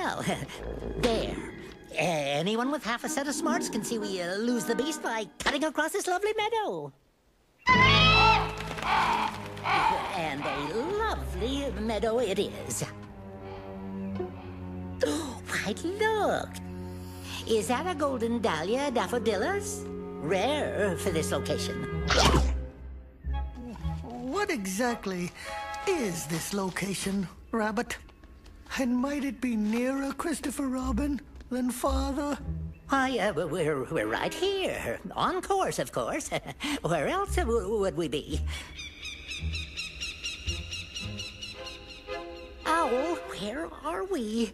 Well, there. Anyone with half a set of smarts can see we uh, lose the beast by cutting across this lovely meadow. And a lovely meadow it is. Why, look. Is that a golden dahlia daffodilus? Rare for this location. What exactly is this location, Rabbit? And might it be nearer Christopher Robin than farther? Why, uh, we're, we're right here. On course, of course. Where else would we be? Owl, where are we?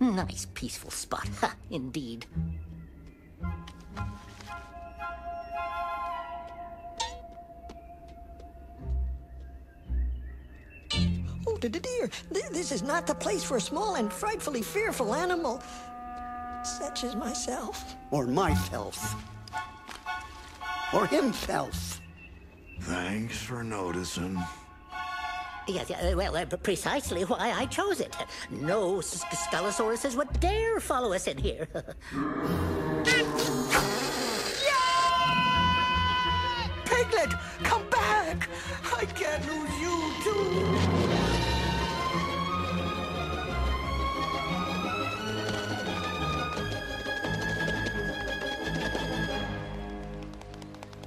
Nice peaceful spot, indeed. Dear, dear, Th- this is not the place for a small and frightfully fearful animal, such as myself. Or myself. Or himself. Thanks for noticing. Yes, uh, well, uh, precisely why I chose it. No s- Skullasauruses would dare follow us in here. Piglet, come back! I can't lose you too!